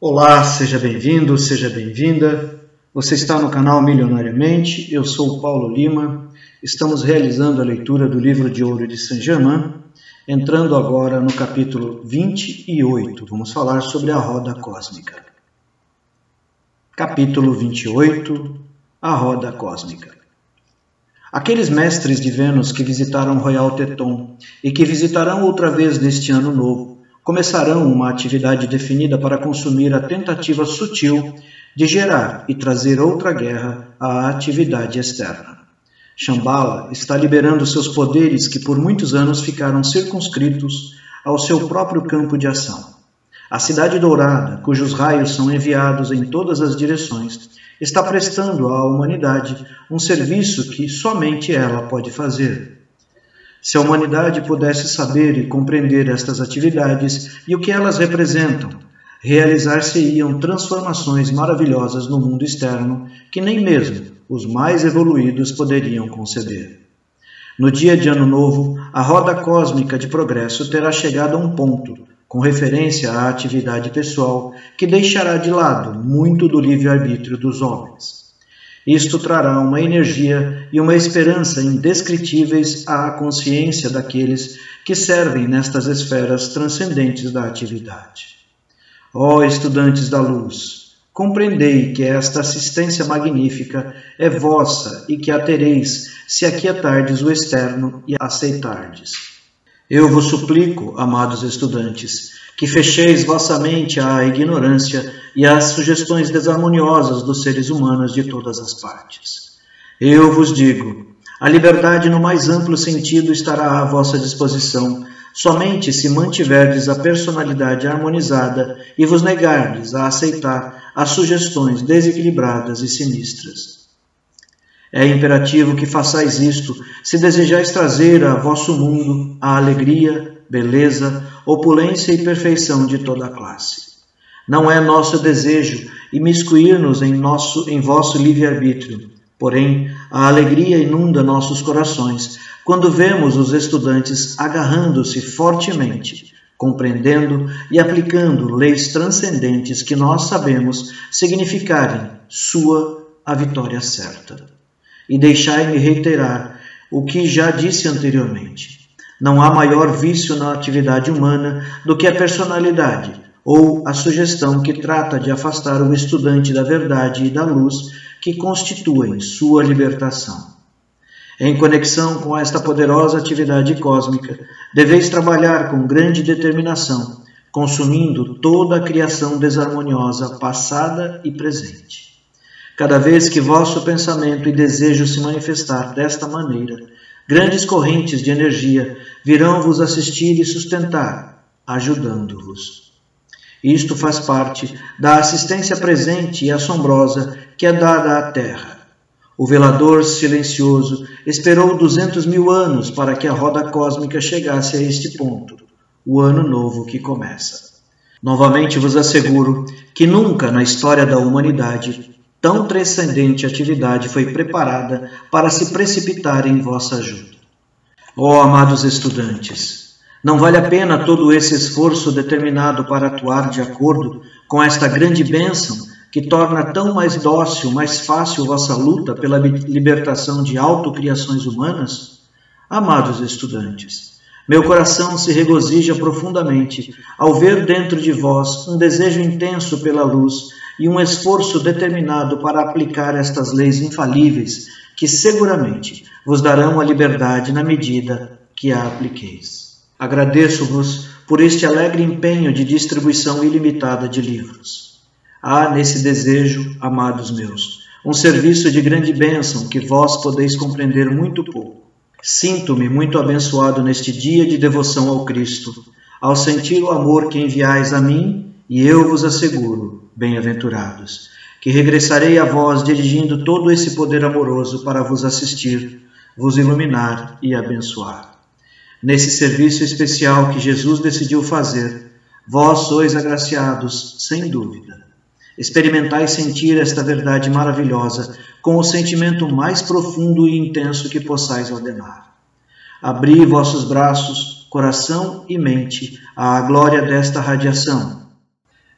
Olá, seja bem-vindo, seja bem-vinda. Você está no canal Milionariamente, eu sou o Paulo Lima. Estamos realizando a leitura do livro de ouro de Saint-Germain, entrando agora no capítulo 28. Vamos falar sobre a roda cósmica. Capítulo 28 A roda cósmica. Aqueles mestres de Vênus que visitaram Royal Teton e que visitarão outra vez neste ano novo começarão uma atividade definida para consumir a tentativa sutil de gerar e trazer outra guerra à atividade externa. Shambhala está liberando seus poderes que por muitos anos ficaram circunscritos ao seu próprio campo de ação. A Cidade Dourada, cujos raios são enviados em todas as direções, está prestando à humanidade um serviço que somente ela pode fazer se a humanidade pudesse saber e compreender estas atividades e o que elas representam, realizar-se-iam transformações maravilhosas no mundo externo que nem mesmo os mais evoluídos poderiam conceber. No dia de Ano Novo, a roda cósmica de progresso terá chegado a um ponto, com referência à atividade pessoal, que deixará de lado muito do livre-arbítrio dos homens. Isto trará uma energia e uma esperança indescritíveis à consciência daqueles que servem nestas esferas transcendentes da atividade. Ó estudantes da luz, compreendei que esta assistência magnífica é vossa e que a tereis se aquietardes o externo e aceitardes. Eu vos suplico, amados estudantes, que fecheis vossa mente à ignorância e às sugestões desarmoniosas dos seres humanos de todas as partes. Eu vos digo, a liberdade no mais amplo sentido estará à vossa disposição, somente se mantiverdes a personalidade harmonizada e vos negardes a aceitar as sugestões desequilibradas e sinistras. É imperativo que façais isto se desejais trazer a vosso mundo a alegria, beleza, opulência e perfeição de toda a classe. Não é nosso desejo imiscuir-nos em, em vosso livre-arbítrio, porém a alegria inunda nossos corações quando vemos os estudantes agarrando-se fortemente, compreendendo e aplicando leis transcendentes que nós sabemos significarem sua a vitória certa. E deixai-me reiterar o que já disse anteriormente. Não há maior vício na atividade humana do que a personalidade ou a sugestão que trata de afastar o estudante da verdade e da luz que constituem sua libertação. Em conexão com esta poderosa atividade cósmica, deveis trabalhar com grande determinação, consumindo toda a criação desarmoniosa passada e presente. Cada vez que vosso pensamento e desejo se manifestar desta maneira, Grandes correntes de energia virão vos assistir e sustentar, ajudando-vos. Isto faz parte da assistência presente e assombrosa que é dada à Terra. O velador silencioso esperou duzentos mil anos para que a roda cósmica chegasse a este ponto, o ano novo que começa. Novamente vos asseguro que nunca na história da humanidade Tão transcendente atividade foi preparada para se precipitar em vossa ajuda. Ó oh, amados estudantes, não vale a pena todo esse esforço determinado para atuar de acordo com esta grande bênção que torna tão mais dócil, mais fácil vossa luta pela libertação de autocriações humanas? Amados estudantes, meu coração se regozija profundamente ao ver dentro de vós um desejo intenso pela luz e um esforço determinado para aplicar estas leis infalíveis, que seguramente vos darão a liberdade na medida que a apliqueis. Agradeço-vos por este alegre empenho de distribuição ilimitada de livros. Há nesse desejo, amados meus, um serviço de grande bênção que vós podeis compreender muito pouco. Sinto-me muito abençoado neste dia de devoção ao Cristo, ao sentir o amor que enviais a mim, e eu vos asseguro, bem-aventurados, que regressarei a vós dirigindo todo esse poder amoroso para vos assistir, vos iluminar e abençoar. Nesse serviço especial que Jesus decidiu fazer, vós sois agraciados, sem dúvida. Experimentai sentir esta verdade maravilhosa com o sentimento mais profundo e intenso que possais ordenar. Abri vossos braços, coração e mente à glória desta radiação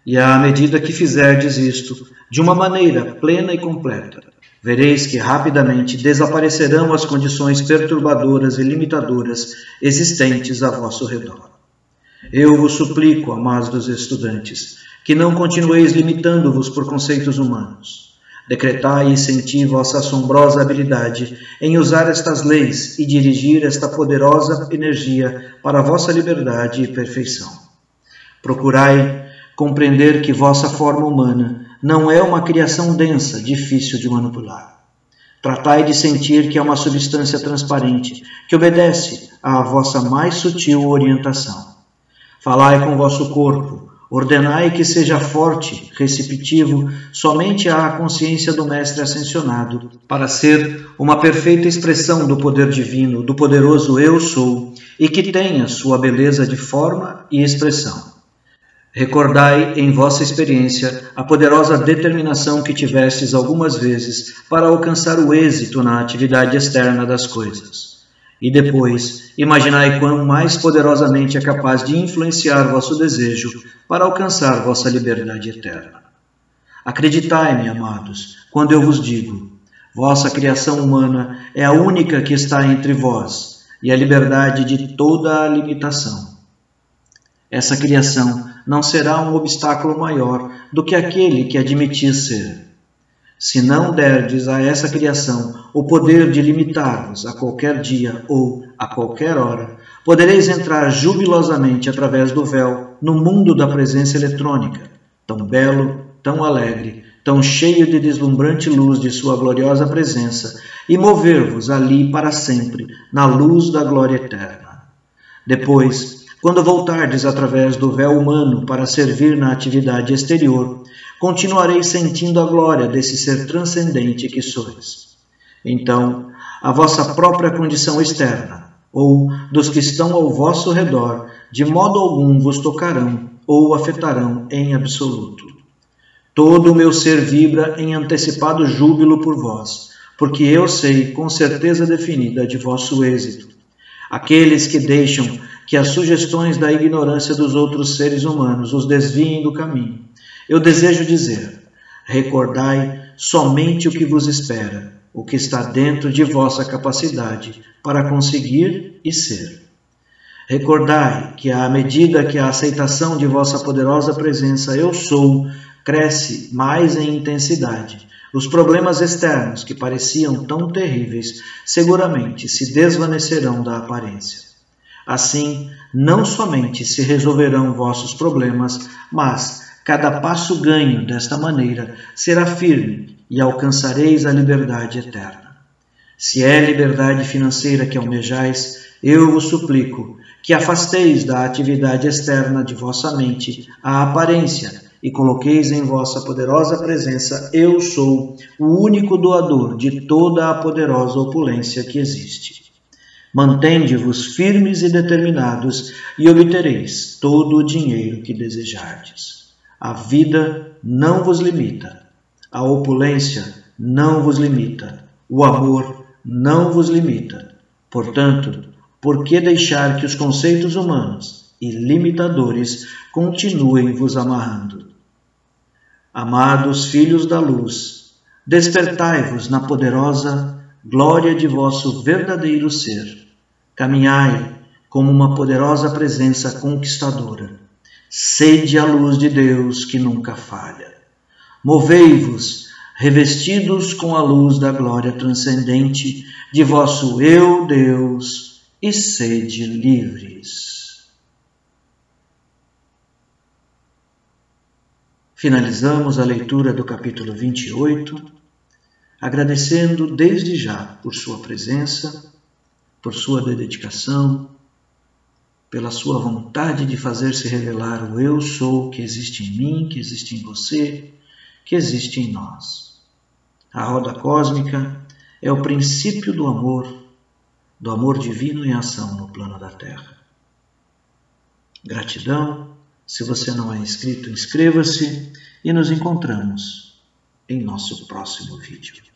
E à medida que fizerdes isto, de uma maneira plena e completa, vereis que rapidamente desaparecerão as condições perturbadoras e limitadoras existentes a vosso redor. Eu vos suplico, amados estudantes, que não continueis limitando-vos por conceitos humanos. Decretai e senti vossa assombrosa habilidade em usar estas leis e dirigir esta poderosa energia para vossa liberdade e perfeição. Procurai compreender que vossa forma humana não é uma criação densa, difícil de manipular. Tratai de sentir que é uma substância transparente, que obedece à vossa mais sutil orientação. Falai com vosso corpo, ordenai que seja forte, receptivo somente à consciência do Mestre ascensionado, para ser uma perfeita expressão do poder divino, do poderoso Eu Sou, e que tenha sua beleza de forma e expressão. Recordai em vossa experiência a poderosa determinação que tivestes algumas vezes para alcançar o êxito na atividade externa das coisas. E depois, imaginai quão mais poderosamente é capaz de influenciar vosso desejo para alcançar vossa liberdade eterna. Acreditai-me, amados, quando eu vos digo: vossa criação humana é a única que está entre vós e a liberdade de toda a limitação. Essa criação não será um obstáculo maior do que aquele que admitis ser. Se não derdes a essa criação o poder de limitar-vos a qualquer dia ou a qualquer hora, podereis entrar jubilosamente através do véu no mundo da presença eletrônica, tão belo, tão alegre, tão cheio de deslumbrante luz de sua gloriosa presença, e mover-vos ali para sempre, na luz da glória eterna. Depois, quando voltardes através do véu humano para servir na atividade exterior, continuareis sentindo a glória desse ser transcendente que sois. Então, a vossa própria condição externa, ou dos que estão ao vosso redor, de modo algum vos tocarão ou afetarão em absoluto. Todo o meu ser vibra em antecipado júbilo por vós, porque eu sei com certeza definida de vosso êxito. Aqueles que deixam que as sugestões da ignorância dos outros seres humanos os desviem do caminho. Eu desejo dizer: recordai somente o que vos espera, o que está dentro de vossa capacidade para conseguir e ser. Recordai que, à medida que a aceitação de vossa poderosa presença Eu Sou cresce mais em intensidade, os problemas externos que pareciam tão terríveis seguramente se desvanecerão da aparência. Assim, não somente se resolverão vossos problemas, mas cada passo ganho desta maneira será firme e alcançareis a liberdade eterna. Se é liberdade financeira que almejais, eu vos suplico que afasteis da atividade externa de vossa mente a aparência e coloqueis em vossa poderosa presença Eu sou, o único doador de toda a poderosa opulência que existe. Mantende-vos firmes e determinados e obtereis todo o dinheiro que desejardes. A vida não vos limita, a opulência não vos limita, o amor não vos limita. Portanto, por que deixar que os conceitos humanos e limitadores continuem vos amarrando? Amados filhos da luz, despertai-vos na poderosa glória de vosso verdadeiro ser. Caminhai como uma poderosa presença conquistadora. Sede a luz de Deus que nunca falha. Movei-vos, revestidos com a luz da glória transcendente de vosso Eu, Deus, e sede livres. Finalizamos a leitura do capítulo 28 agradecendo desde já por sua presença, por sua dedicação, pela sua vontade de fazer-se revelar o eu sou que existe em mim, que existe em você, que existe em nós. A roda cósmica é o princípio do amor, do amor divino em ação no plano da Terra. Gratidão. Se você não é inscrito, inscreva-se e nos encontramos em nosso próximo vídeo.